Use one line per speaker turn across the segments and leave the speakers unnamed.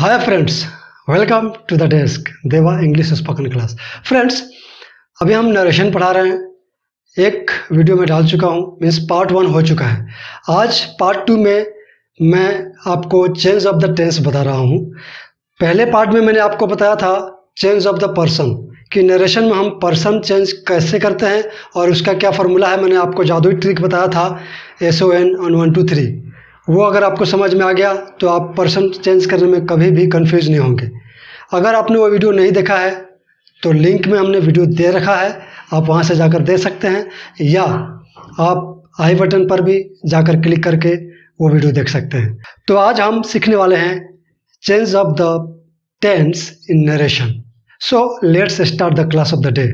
Hi friends welcome to the desk Deva English spoken class friends अभी हम narration पढ़ा रहे हैं। एक वीडियो में डाल चुका हूँ मीन्स पार्ट वन हो चुका है। आज पार्ट टू में मैं आपको चेंज ऑफ़ द टेंस बता रहा हूँ। पहले पार्ट में मैंने आपको बताया था चेंज ऑफ़ द पर्सन कि नरेशन में हम पर्सन चेंज कैसे करते हैं, और उसका क्या फार्मूला है, मैंने आपको जादुई ट्रिक बताया था S O N one one two three वो अगर आपको समझ में आ गया तो आप पर्सन चेंज करने में कभी भी कंफ्यूज नहीं होंगे। अगर आपने वो वीडियो नहीं देखा है तो लिंक में हमने वीडियो दे रखा है, आप वहाँ से जाकर दे सकते हैं, या आप आई बटन पर भी जाकर क्लिक करके वो वीडियो देख सकते हैं। तो आज हम सीखने वाले हैं change of the tense in narration so let's start the class of the day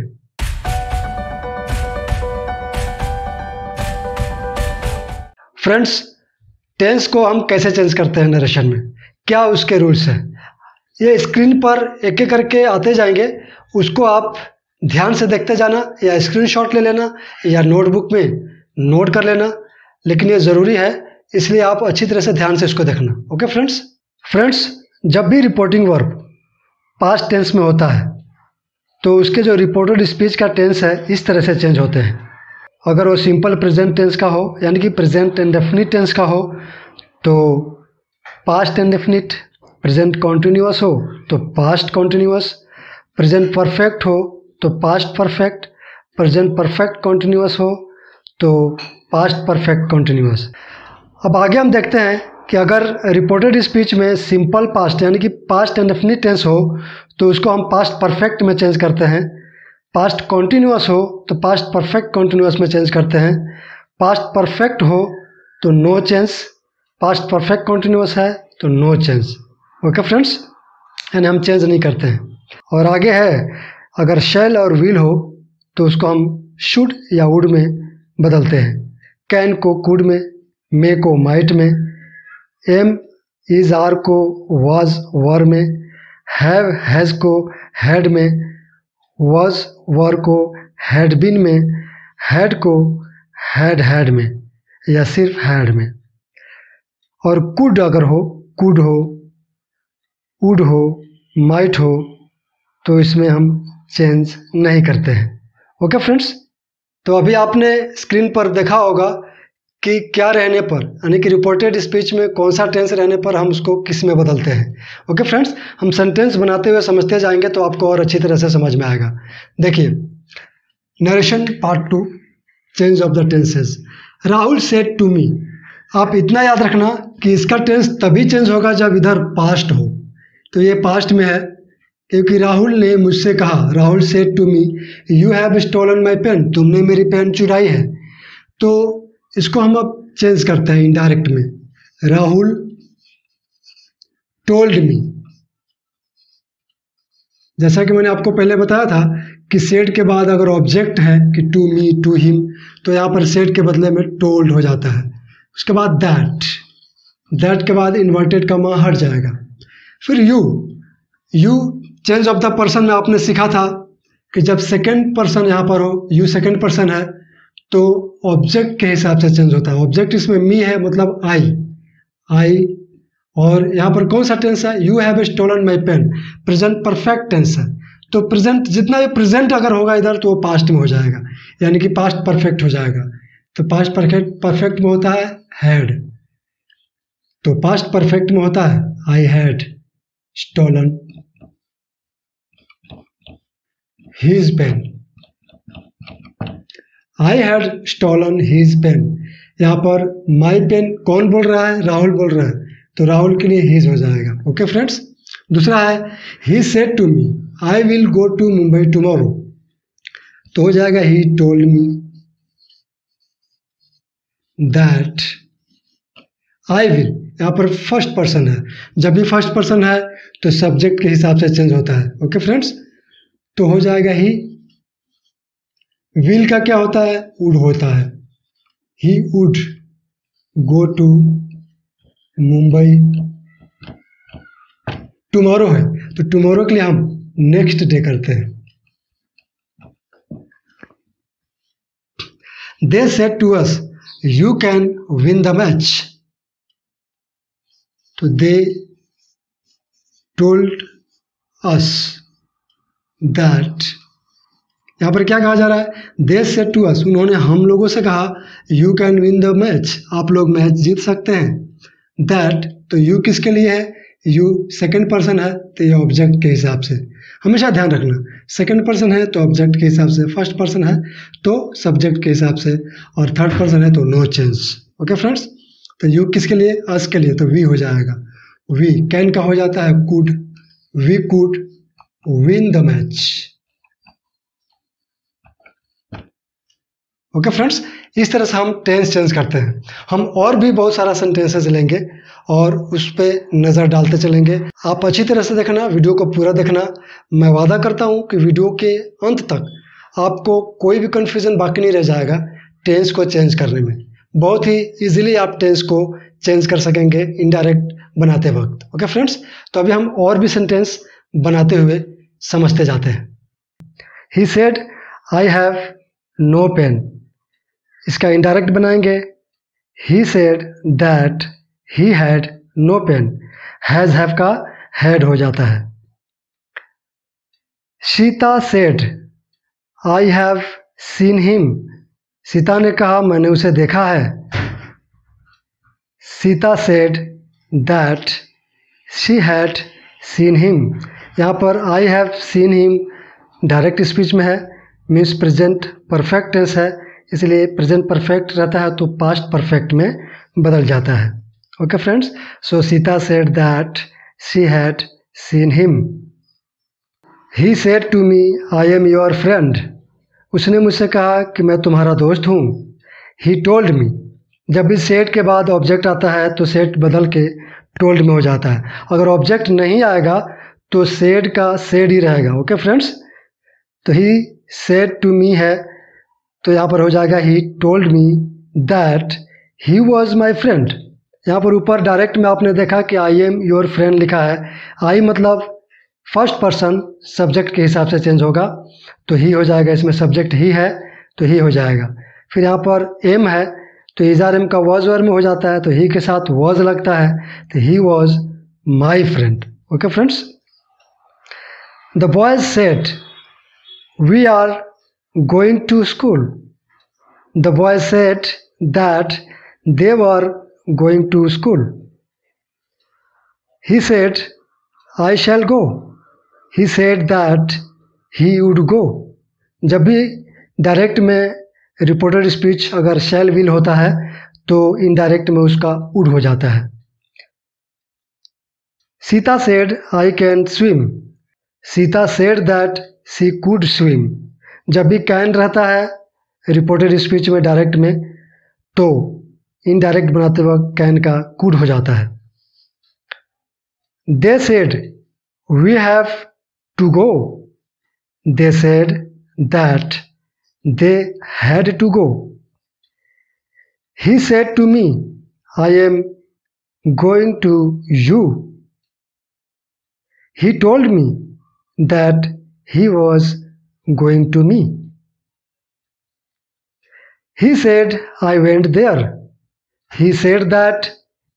friends tense को हम कैसे चेंज करते हैं नरेशन में? क्या उसके रूल्स हैं? ये स्क्रीन पर एक एक करके आते जाएँगे। उसको आप ध्यान से देखते जाना, या स्क्रीनशॉट ले लेना, या नोटबुक में नोट कर लेना। लेकिन ये ज़रूरी है, इसलिए आप अच्छी तरह से ध्यान से इसको देखना। ओके फ्रेंड्स फ्रेंड्स जब भी रिपोर्टिंग वर्क पास्ट टेंस में होता है तो उसके जो रिपोर्टेड स्पीच का टेंस है, इस तरह से चेंज होते हैं। अगर वो सिंपल प्रेजेंट टेंस का हो, यानी कि प्रेजेंट इंडेफिनिट टेंस का हो तो पास्ट इंडेफिनिट प्रेजेंट कॉन्टिन्यूस हो तो पास्ट कॉन्टिन्यूस प्रेजेंट परफेक्ट हो तो past perfect present perfect continuous हो तो पास्ट परफेक्ट कॉन्टिन्यूस अब आगे हम देखते हैं कि अगर रिपोर्टेड स्पीच में सिंपल पास्ट यानी कि पास्ट इंडेफिनिट टेंस हो तो उसको हम पास्ट परफेक्ट में चेंज करते हैं। पास्ट कॉन्टीन्यूस हो तो पास्ट परफेक्ट कॉन्टीन्यूस में चेंज करते हैं। पास्ट परफेक्ट हो तो no change past perfect continuous है तो नो चेंज ओके फ्रेंड्स यानी हम चेंज नहीं करते हैं। और आगे है, अगर शेल और व्हील हो तो उसको हम शुड या वुड में बदलते हैं। कैन को कुड में मे को माइट में एम इज़ आर को वाज वर में हैव हैज़ को हैड में वॉज़ वर को हैड बिन में हैड को हैड हैड में, या सिर्फ़ हैड में। और कुड अगर हो कुड हो उड हो माइट हो तो इसमें हम चेंज नहीं करते हैं। ओके फ्रेंड्स तो अभी आपने स्क्रीन पर देखा होगा कि क्या रहने पर, यानी कि रिपोर्टेड स्पीच में कौन सा टेंस रहने पर हम उसको किसमें बदलते हैं? ओके फ्रेंड्स हम सेंटेंस बनाते हुए समझते जाएँगे तो आपको और अच्छी तरह से समझ में आएगा। देखिए narration part two change of the tenses Rahul said to me आप इतना याद रखना कि इसका टेंस तभी चेंज होगा जब इधर पास्ट हो। तो ये पास्ट में है, क्योंकि राहुल ने मुझसे कहा, Rahul said to me you have stolen my pen तुमने मेरी पेन चुराई है। तो इसको हम अब चेंज करते हैं इनडायरेक्ट में। राहुल टोल्ड मी जैसा कि मैंने आपको पहले बताया था कि सेट के बाद अगर ऑब्जेक्ट है कि टू मी टू हिम तो यहाँ पर सेट के बदले में टोल्ड हो जाता है। उसके बाद दैट दैट के बाद इन्वर्टेड का माँ हट जाएगा। फिर you you change of the person में आपने सीखा था कि जब सेकेंड पर्सन यहाँ पर हो यू सेकेंड पर्सन है तो ऑब्जेक्ट के हिसाब से चेंज होता है। ऑब्जेक्ट इसमें मी है मतलब आई आई और यहाँ पर कौन सा टेंस है? You have stolen my pen present perfect tense है। तो प्रेजेंट जितना भी प्रेजेंट अगर होगा इधर तो वो पास्ट में हो जाएगा। यानी कि पास्ट परफेक्ट हो जाएगा। तो पास्ट परफेक्ट परफेक्ट में होता है हैड तो पास्ट परफेक्ट में होता है I had stolen his pen I had stolen his pen यहाँ पर माई पेन कौन बोल रहा है? राहुल बोल रहा है। तो राहुल के लिए हीज हो जाएगा। ओके फ्रेंड्स दूसरा है he said to me I will go to Mumbai tomorrow तो हो जाएगा he told me that I will यहाँ पर फ़र्स्ट पर्सन है। जब भी फ़र्स्ट पर्सन है तो सब्जेक्ट के हिसाब से चेंज होता है। ओके फ्रेंड्स तो हो जाएगा ही विल का क्या होता है? वुड होता है। He would go to Mumbai tomorrow है। तो टुमारो के लिए हम नेक्स्ट डे करते हैं। They said to us you can win the match तो दे टोल्ड अस दैट यहाँ पर क्या कहा जा रहा है? देश से टू अस उन्होंने हम लोगों से कहा you can win the match आप लोग मैच जीत सकते हैं। दैट तो यू किसके लिए है? यू सेकेंड पर्सन है तो ये ऑब्जेक्ट के हिसाब से। हमेशा ध्यान रखना सेकेंड पर्सन है तो ऑब्जेक्ट के हिसाब से। फ़र्स्ट पर्सन है तो सब्जेक्ट के हिसाब से। और थर्ड पर्सन है तो नो चेंज ओके फ्रेंड्स तो यू किसके लिए? अस के लिए तो वी हो जाएगा। वी कैन का हो जाता है could we could win the match okay friends इस तरह से हम टेंस चेंज करते हैं। हम और भी बहुत सारा सेंटेंसेस लेंगे और उस पर नज़र डालते चलेंगे। आप अच्छी तरह से देखना वीडियो को पूरा देखना। मैं वादा करता हूँ कि वीडियो के अंत तक आपको कोई भी कन्फ्यूज़न बाकी नहीं रह जाएगा टेंस को चेंज करने में। बहुत ही इजीली आप टेंस को चेंज कर सकेंगे इनडायरेक्ट बनाते वक्त। ओके फ्रेंड्स तो अभी हम और भी सेंटेंस बनाते हुए समझते जाते हैं। He said I have no pen इसका इनडायरेक्ट बनाएँगे। He said that he had no pen has have का हैड हो जाता है। Sita said I have seen him Sita ने कहा, मैंने उसे देखा है। Sita said that she had seen him यहाँ पर I have seen him direct speech में है। मीन्स प्रेजेंट परफेक्ट टेंस है। इसलिए प्रेजेंट परफेक्ट रहता है तो पास्ट परफेक्ट में बदल जाता है। Okay friends so Sita said that she had seen him he said to me I am your friend उसने मुझसे कहा कि मैं तुम्हारा दोस्त हूँ। ही टोल्ड मी जब भी सेट के बाद ऑब्जेक्ट आता है तो सेट बदल के टोल्ड में हो जाता है। अगर ऑब्जेक्ट नहीं आएगा तो सेड का सेड ही रहेगा। ओके फ्रेंड्स तो ही सेड टू मी है तो यहाँ पर हो जाएगा he told me that he was my friend यहाँ पर ऊपर डायरेक्ट में आपने देखा कि आई एम योर फ्रेंड लिखा है। आई मतलब फ़र्स्ट पर्सन सब्जेक्ट के हिसाब से चेंज होगा। तो ही हो जाएगा, इसमें सब्जेक्ट ही है तो ही हो जाएगा। फिर यहाँ पर एम है तो इजार एम का वॉज़ वर में हो जाता है तो ही के साथ वॉज़ लगता है। तो he was my friend okay friends the boys said we are going to school. The boys said that they were going to school. He said, I shall go. He said that he would go. जब भी direct में reported speech अगर शैल will होता है तो indirect में उसका उड हो जाता है Sita said I can swim Sita said that she could swim जब भी कैन रहता है रिपोर्टेड स्पीच में डायरेक्ट में तो इनडायरेक्ट बनाते वक्त कैन का कूड हो जाता है। They said we have to go they said that they had to go he said to me I am going to you he told me that he was going to me. He said, I went there. He said that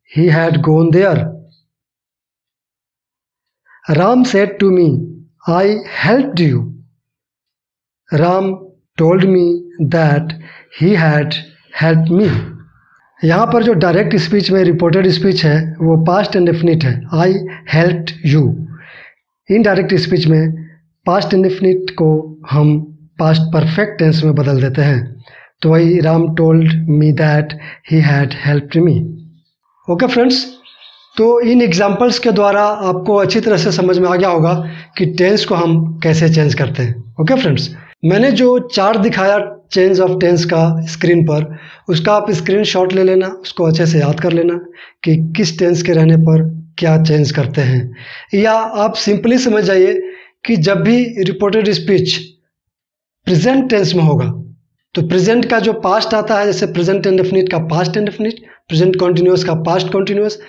he had gone there. Ram said to me, I helped you. Ram told me that he had helped me. यहाँ पर जो direct speech में reported speech है वो past and definite है I helped you indirect speech में past indefinite को हम पास्ट परफेक्ट टेंस में बदल देते हैं। तो वही Ram told me that he had help me okay friends तो इन एग्जाम्पल्स के द्वारा आपको अच्छी तरह से समझ में आ गया होगा कि टेंस को हम कैसे चेंज करते हैं। ओके फ्रेंड्स मैंने जो चार्ट दिखाया चेंज ऑफ़ टेंस का स्क्रीन पर, उसका आप स्क्रीन शॉट ले लेना, उसको अच्छे से याद कर लेना कि किस टेंस के रहने पर क्या चेंज करते हैं। या आप सिंपली समझ जाइए कि जब भी रिपोर्टेड स्पीच प्रेजेंट टेंस में होगा तो प्रेजेंट का जो पास्ट आता है, जैसे प्रेजेंट इंडेफिनिट का पास्ट इंडेफिनिट प्रेजेंट कॉन्टिन्यूस का past continuous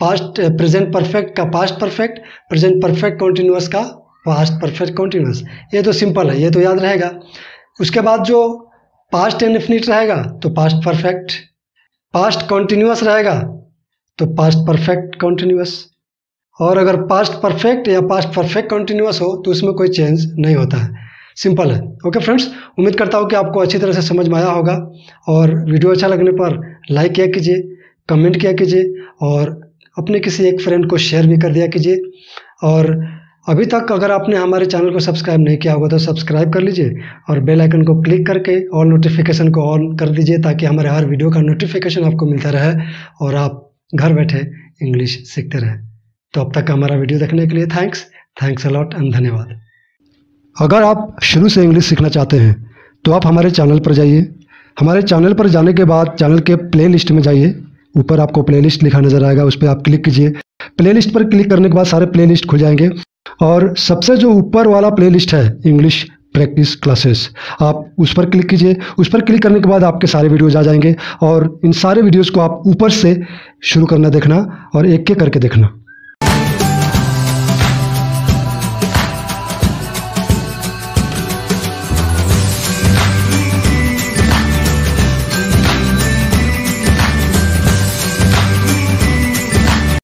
past present perfect का past perfect present perfect continuous का पास्ट परफेक्ट कॉन्टिन्यूस ये तो सिंपल है, ये तो याद रहेगा। उसके बाद जो पास्ट इंडेफिनिट रहेगा तो पास्ट परफेक्ट पास्ट कॉन्टिन्यूस रहेगा तो पास्ट परफेक्ट कॉन्टिन्यूस और अगर पास्ट परफेक्ट या पास्ट परफेक्ट कंटिन्यूस हो तो उसमें कोई चेंज नहीं होता है। सिंपल है। ओके फ्रेंड्स उम्मीद करता हूँ कि आपको अच्छी तरह से समझ में आया होगा। और वीडियो अच्छा लगने पर लाइक किया कीजिए कमेंट किया कीजिए, और अपने किसी एक फ्रेंड को शेयर भी कर दिया कीजिए। और अभी तक अगर आपने हमारे चैनल को सब्सक्राइब नहीं किया होगा तो सब्सक्राइब कर लीजिए और बेल आइकन को क्लिक करके ऑल नोटिफिकेशन को ऑन कर दीजिए, ताकि हमारे हर वीडियो का नोटिफिकेशन आपको मिलता रहे और आप घर बैठे इंग्लिश सीखते रहें। तो अब तक हमारा वीडियो देखने के लिए थैंक्स थैंक्स अलॉट एंड धन्यवाद. अगर आप शुरू से इंग्लिश सीखना चाहते हैं तो आप हमारे चैनल पर जाइए। हमारे चैनल पर जाने के बाद चैनल के प्ले लिस्ट में जाइए। ऊपर आपको प्ले लिस्ट लिखा नज़र आएगा, उस पर आप क्लिक कीजिए। प्ले लिस्ट पर क्लिक करने के बाद सारे प्ले लिस्ट खुल जाएँगे। और सबसे जो ऊपर वाला प्ले लिस्ट है इंग्लिश प्रैक्टिस क्लासेस आप उस पर क्लिक कीजिए। उस पर क्लिक करने के बाद आपके सारे वीडियोज़ आ जाएँगे। और इन सारे वीडियोज़ को आप ऊपर से शुरू करना देखना और एक एक करके देखना।